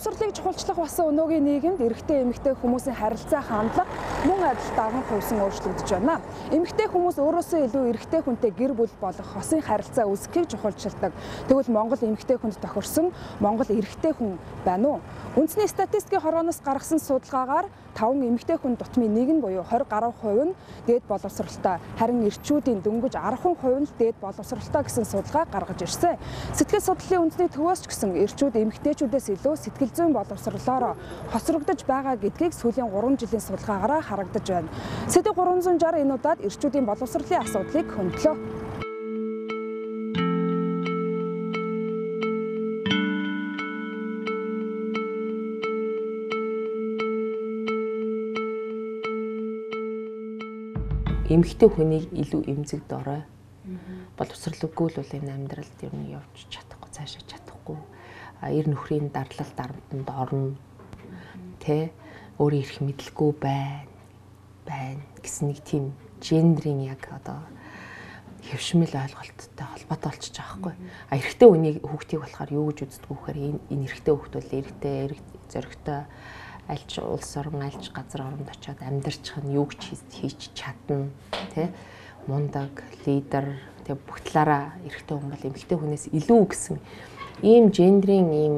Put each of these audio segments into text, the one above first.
Боловсролыг чухалчлах басан өнөөгийн нийгэмд эрэгтэй эмэгтэй хүмүүсийн харилцаа хандлага мөн адил даван хувьсан өөрчлөгдөж байна. Эмэгтэй хүмүүс өөрөөсөө илүү эрэгтэй хүнтэй гэр бүл болох хосын харилцаа үүсгэхийг чухалчилдаг. Тэгвэл Монгол эмэгтэй хүнд тохирсон Монгол эрэгтэй хүн байна уу? Үндэсний статистикийн хорооноос гаргасан судалгаагаар 5 эмэгтэй хүн дутмын нэг нь буюу 20 гаруй хувь нь дээд боловсролтой харин эрчүүдийн дөнгөж 10% нь дээд боловсролтой гэсэн судалгаа гаргаж ирсэн. Сэтгэл судлалын үндэсний төвөөс ч гэсэн эрчүүд эмэгтэйчүүдээс илүү сэтгэл зүйн боловсролоор хоцрогдож байгаа гэдгийг сүүлийн 3 жилийн судалгаагаараа харагдаж байна. Сэдв 360 энэ удаад эрчүүдийн боловсролын асуудлыг хөндлөө. эмэгтэй хүнийг илүү эмзэг дорой боловсралгүй л бол энэ амьдралд ер нь явж чадахгүй цаашаа эр нөхрийн дарлал дарамтанд орно. Тэ өөрөө ирэх мэдлгүй байна. Байна гэсэн нэг тийм гендрийн яг одоо хөвшмөл ойлголттой холбоотой болчихж байгаа хгүй. А эрэгтэй үнийг хүүхдийг болохоор юу гэж үздэг вэ гэхээр энэ эрэгтэй хүүхд бол эрэгтэй эрэг зөрөгтэй альч улс орон альч газар оронд очиод амьдарчих нь юу ч хийж чадна тий мундаг лидер тэг бүх талаараа эрэгтэй хүн бол эмэгтэй хүнээс илүү гэсэн ийм гендрийн ийм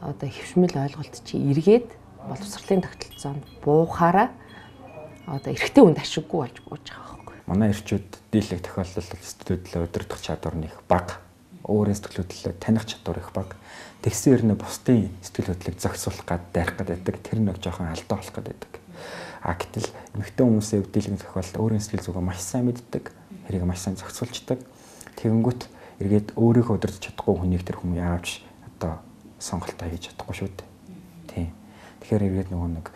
одоо хөвшмөл ойлголт чи эргээд боловсролын тогтолцоонд буухаараа одоо эрэгтэй хүнд ашиггүй болж бууж байгаа байхгүй. Манай эрчүүд дийлэх тохиолдолд студиудлаа удирдах чадвар нь их бага. Өөрийн сэтгэл хөдлөлөө таних чадвар их бага Тэгсэн хэрнээ бусдын сэтгэл хөдлөлийг зохицуулах гад дайрах гад байдаг. Тэр нэг жоохон алдаа болох гад байдаг. А гэтэл эмэгтэй хүмүүсийн өвдөлгөн тохиолдолд өөрийн сэтгэл зүгөө маш сайн мэддэг. Хэрийг маш сайн зохицуулждаг. Тэгэнгүүт эргээд өөрийнхөө өдөрч чадахгүй хүнийг тэр хүмүүс яавч одоо сонголтоо хийж чадахгүй шүү дээ. Тийм. Тэгэхээр эргээд нөгөө нэг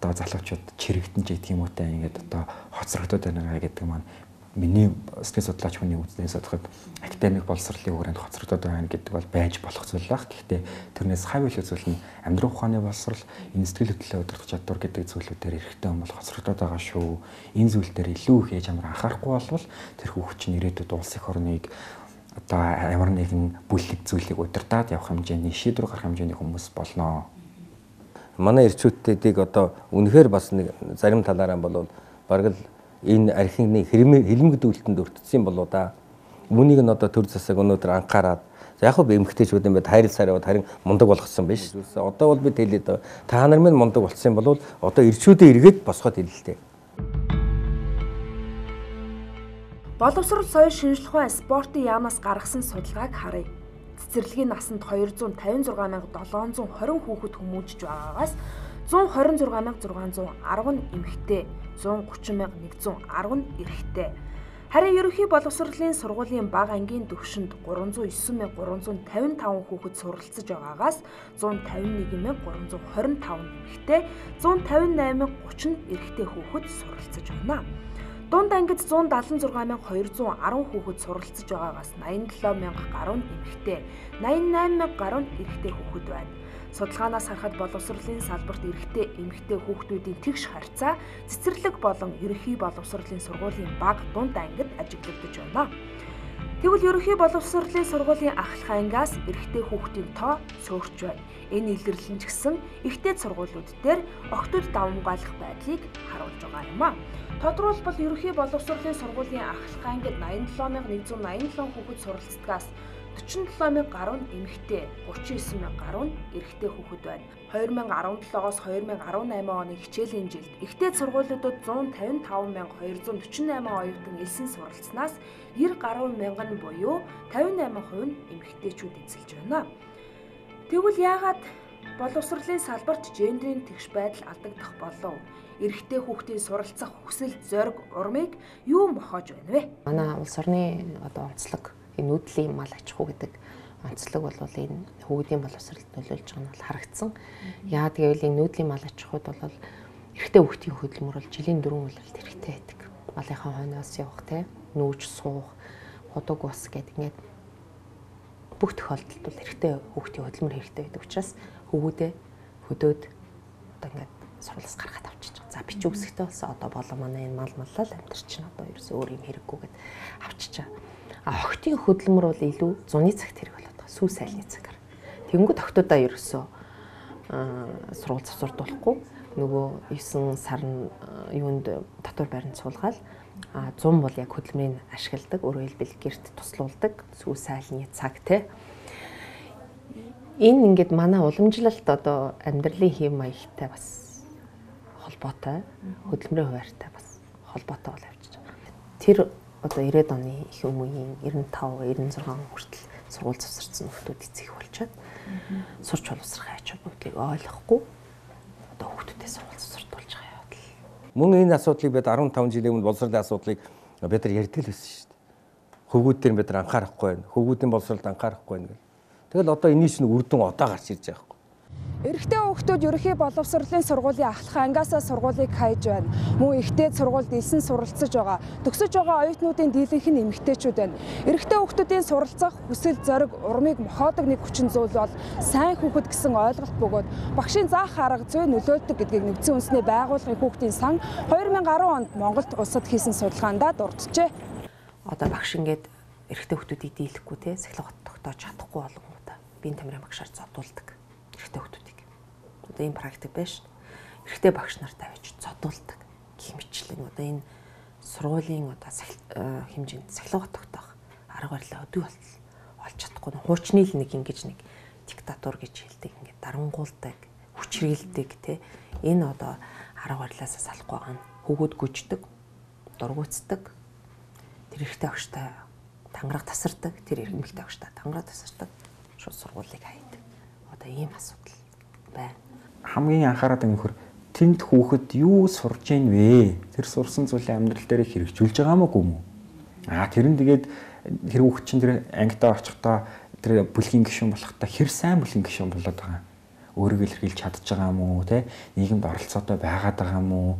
одоо залуучууд чирэгдэн ч гэх юм уу та ингээд одоо хоцрогдоод байна гэдэг маань миний сэтгэл судлаач хүний үзнээс бодоход академик боловсролын хүрээнд хоцрогдоод байна гэдэг бол байж болох зүйл баг. Гэхдээ тэрнээс хавь их зүйл нь амьдрах ухааны боловсрол, энэ сэтгэл хөдлөлөө удирдах чадвар гэдэг зүйлүүдээр эрэхтэй юм бол хоцрогдоод байгаа шүү. Энэ зүйл дээр илүү их ээж амар анхаарахгүй болвол тэр хүүхд чинь ирээдүйд улс их орныг одоо ямар нэгэн бүлэг зүйлийг удирдах явах хэмжээний шийдвэр гаргах хэмжээний хүмүүс болноо. Манай ирчүүдтэйг одоо үнэхээр бас нэг зарим талаараа бол бараг л энэ архины хэлмэгд үлтэнд өртсөн болоо да. Үүнийг нь одоо төр засаг өнөөдөр анхаарад яг хөө эмгтээчүүд юм байд хайрласаар яваад харин мундаг болгосон биш. Одоо бол бид хэлээд та нар минь мундаг болцсон бол одоо ирчүүдээ эргээд босгоод хэлэлтэй. Боловсрол соёл шинжилх ухаан спортын яамаас гаргасан судалгааг харъя. Цэцэрлэгийн насанд 255720 хүүхэд хүмүүжиж байгаагаас 126610 эмэгтэй 130110 нь эрэгтэй. Харин ерөнхий боловсролын сургуулийн бага ангийн төвшөнд 309355 хүүхэд суралцж байгаагаас 151325 нэмэгтэй 158030 эрэгтэй хүүхэд суралцж байна. Дунд ангид 176210 хүүхэд суралцж байгаагаас 87000 гаруй нэмэгтэй 88000 гаруй эрэгтэй хүүхэд байна. Судалгаанаас харахад боловсролын салбарт эрэгтэй эмэгтэй хүүхдүүдийн тэгш харьцаа цэцэрлэг болон ерөнхий боловсролын сургуулийн баг дунд ангид ажиглагдаж байна. Тэгвэл ерөнхий боловсролын сургуулийн ахлах ангиас эрэгтэй хүүхдийн тоо цөөрч байна. Энэ илэрлэл нь ч гэсэн ихтэй сургуулиуд дээр октод давмгаалах байдлыг харуулж байгаа юм а. Тодорхойлбол ерөнхий боловсролын сургуулийн ахлах ангид 87187 хүүхэд суралцдагаас 47000 гаруй эмэгтэй, 39000 гаруй эрэгтэй хүүхэд байна. 2017-оос 2018 оны хичээлийн жилд ихтэй сургуулиудад 155248 оюутан элсэн суралцсанаас 90 гаруй мянган буюу 58% нь эмэгтэйчүүд эзэлж байна. Тэгвэл яагаад боловсролын салбарт гендрийн тэгш байдал алдагдах болов? эрэгтэй хүүхдийн суралцах хүсэл зориг урмыг юу мохож байна вэ? Манай улс орны одоо онцлог нүүдлийн мал аж ахуй гэдэг онцлог бол энэ хөгжлийн боловсролд нөлөөлж байгаа нь бол харагдсан. Яа гэвэл энэ нүүдлийн мал аж ахуйд бол эрэгтэй хүүхдийн хөдөлмөр бол жилийн дөрвөн үйлрэлт хэрэгтэй байдаг. Малынхаа хойноос явах те нүүж суух, худаг ус гэдэг ингээд бүх тохиолдолд бол эрэгтэй хүүхдийн хөдөлмөр хэрэгтэй байдаг учраас хөвгүүдээ хөдөөд одоо ингээд сурвалжаас гаргаад авчиж байгаа. За бичиг үсгтэй болсон одоо болоо манай энэ мал маллал амьдрч чинь одоо ерөөсөө өөр юм хэрэггүйгээд авчиж байгаа. А охтын хөдөлмөр бол илүү зуны цагт хэрэг болоод байгаа. Сүү сайлны цагаар. Тэнгүүд охтуудаа ерөөсөө сургууль завсардуулахгүй нөгөө 9 сар нь юунд татвар баримт суулгаад а 100 бол яг хөдөлмөрийг ашигладаг өөрөөр хэлбэл гэрт туслуулдаг сүү сайлны цаг те энэ ингээд манай уламжлалт одоо амьдралын хэм маягтай бас холбоотой хөдөлмөрийн хуваартай бас холбоотой бол явж байгаа. Тэр одоо 90-ад оны их өмнгийн 95 96 хүртэл сургууль завсарсан хүмүүс эцэг болчиход сурч боловсрохын ач холбогдлыг ойлгохгүй одоо хүмүүстэй сургууль завсардуулж байгаа явдал. Мөн энэ асуудлыг бид 15 жилийн өмнө боловсролын асуудлыг бид нар ярьдаг л байсан шүү дээ. Хөвгүүд дээр бид нар анхаарахгүй байна. Хөвгүүдийн боловсролд анхаарахгүй байна гэх. Тэгэл одоо энэний чинь үр дүн одоо гарч ирж байгаа Эрэгтэй хүүхдүүд ерөнхий боловсролын сургуулийн ахлах ангиасаа сургуулийг хайж байна. Мөн ихтэй сургуульд элсэн суралцж байгаа. Төгсөж байгаа оюутнуудын дийлэнх нь эмэгтэйчүүд байна. Эрэгтэй хүүхдүүдийн суралцах хүсэл зориг урмыг мохоодог нэг хүчин зүйл бол сайн хүүхэд гэсэн ойлголт бөгөөд багшийн заах арга зүй нөлөөлдөг гэдгийг нэгдсэн үндэсний байгууллагын хүүхдийн сан 2010 онд Монголд улсад хийсэн судалгаандаа дурджээ. Одоо багш ингээд эрэгтэй хүүхдүүдийг дийлэхгүй те сахилга тогтоож чадахгүй болгонгуудаа биеийн тамирын багшаар зодуулдаг эрэгтэй хүүхдүүдийг. Одоо энэ практик байж эрэгтэй багш нартай байж зодуулдаг. Гэх мэтлэн одоо энэ сургуулийн одоо э, хэмжээнд сахилга тогтоох арга барилаа өдөө болтол олж чадахгүй хуучны л нэг ингэж нэг диктатур гэж хэлдэг ингээд дарангуулдаг хүчрэлдэг те энэ одоо арга барилаасаа салахгүй байгаа нь хөгөөд гүждэг дургуутдаг. Тэр ихтэй агштай тангараг тасардаг тэр эмэгтэй агштай тангараг тасардаг. Шууд сургуулийг хайдаг. Одоо ийм асуудал байна. Хамгийн анхаарал төвхөр тэнд хүүхэд юу сурж ийн вэ? Тэр сурсан зүйлээ амьдрал дээр хэрэгжүүлж байгаа мó гүм үү? Аа тэр нь тэгээд тэр хүүхэд чинь тэр ангидаа очихдоо тэр бүлгийн гишүүн болохдоо хэр сайн бүлгийн гишүүн болоод байгаа өөрийгөө илэрхийлж чадж байгаа уу те нийгэмд оролцоотой байгаад байгаа юм уу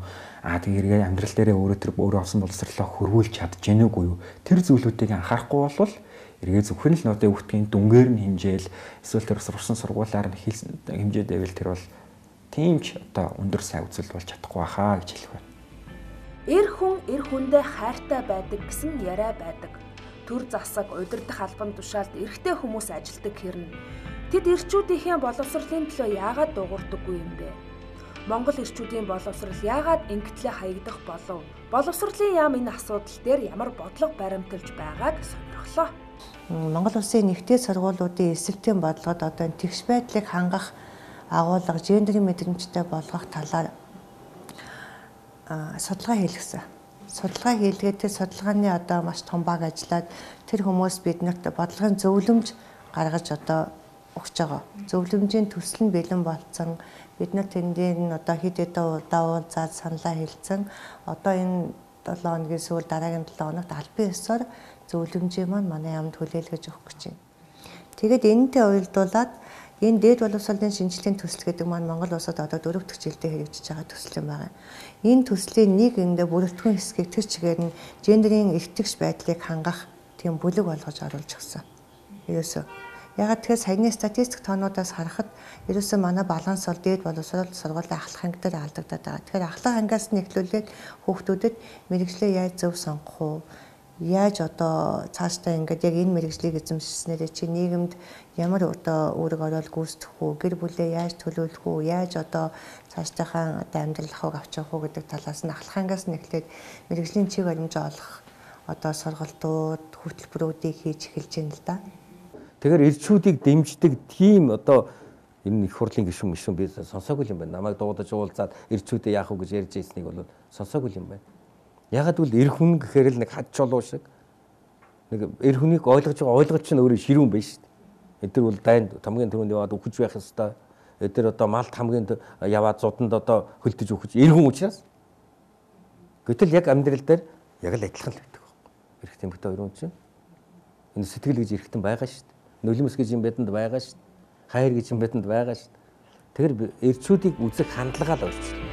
а тэгээ амьдрал дээрээ өөрөө тэр өөрөө олсон боловсрлоо хөрвүүлж чадж гэнэ үгүй юу тэр зүйлүүдийг анхаарахгүй болвол эргээ зөвхөн л нодын хүүхдийн дүнгээр нь хэмжээл эсвэл тэр сурсан сургуулаар нь хэмжээд байвал тэр бол тийм ч одоо өндөр сайн үзэл болж чадахгүй хаа гэж хэлэх байна. Эр хүн эр хүндээ хайртай байдаг гэсэн яриа байдаг. Төр засаг удирдах албан тушаалд эрэгтэй хүмүүс ажилдаг хэрнэ. Тэд эрчүүдийнхээ боловсролын төлөө яагаад дуурдаггүй юм бэ? Монгол эрчүүдийн боловсрол яагаад ингэтлээ хаягдах болов? Боловсролын яам энэ асуудал дээр ямар бодлого баримталж байгааг сонирхлоо. Монгол улсын нэгдээ сургуулиудын эсвэлтийн бодлогод одоо тэгш байдлыг хангах агуулга гендерийн мэдрэмжтэй болгох талаар судалгаа хийлгэсэн. Судалгаа хийлгээд тэр судалгааны одоо маш том баг ажиллаад тэр хүмүүс биднэрт бодлогын зөвлөмж гаргаж одоо өгч байгаа. Зөвлөмжийн төсөл нь бэлэн болцсон. Бид нар тэндийн одоо хэд хэдэн удаа уулзаад саналаа хэлсэн. Одоо энэ 7 хоногийн сүүл дараагийн 7 хоногт албан ёсоор зөвлөмжөө маань манай яамд хүлээлгэж өгөх гэж байна. Тэгээд энэтэй уялдуулаад энэ дээд боловсролын шинжилгээний төсөл гэдэг маань Монгол улсад одоо дөрөв дэх жилдээ хэрэгжиж байгаа төсөл юм байна. Энэ төслийн нэг эндээ бүрэлдэхүүн хэсгийг тэр чигээр нь гендерийн эртгэж байдлыг хангах тийм бүлэг болгож оруулж өгсөн. Ерөөсөө Ягаад тэгэхээр саяны статистик тоонуудаас харахад ерөөсөө манай баланс бол дээд боловсрол сургуулийн ахлах анги дээр алдагдаад байгаа. Тэгэхээр ахлах ангиас нь эхлүүлээд хүүхдүүдэд мэрэгчлээ яаж зөв сонгох уу? Яаж одоо цаашдаа ингээд яг энэ мэрэгжлийг эзэмшснээр чи нийгэмд ямар одоо үүрэг орол гүйцэтгэх үү гэр бүлээ яаж төлөвлөх үү яаж одоо цаашдынхаа амьдралахыг авч явах уу гэдэг талаас нь ахлахангаас нь эхлээд мэрэгжлийн чиг баримжаа олох одоо сургалтууд хөтөлбөрүүдийг хийж эхэлж байна л да. Тэгэхээр ирчүүдийг дэмждэг тийм одоо энэ их хурлын гишүүн гишүүн би сонсоогүй юм байна. Намайг дуудаж уулзаад ирчүүдээ яах вэ гэж ярьж ирснийг бол сонсоогүй юм байна. Ягаад гэвэл эр хүн гэхээр л нэг хад чулуу шиг нэг эр хүнийг ойлгож байгаа ойлгож чинь өөрөө ширүүн байна шүү дээ. Эдгээр бол дайнд хамгийн түрүүнд яваад өгч байх ёстой. Эдгээр одоо малт хамгийн яваад зуданд одоо хөлдөж өгч эр хүн учраас. Гэтэл яг амьдрал дээр яг л адилхан л байдаг. Эрэгтэй эмэгтэй хоёр хүн чинь энэ сэтгэл гэж эрэгтэн байгаа шүү дээ. Нулимс гэж юм бидэнд байгаа шүү дээ. Хайр гэж юм бидэнд байгаа шүү дээ. Тэгэхээр эрчүүдийг үзэх хандлага л өөрчлөлт